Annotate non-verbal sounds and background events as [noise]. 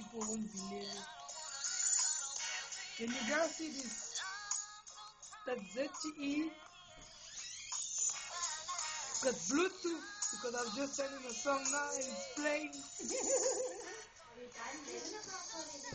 people won't believe it. Can you guys see this. That ZTE got Bluetooth because I'm just sending a song now and it's playing. [laughs]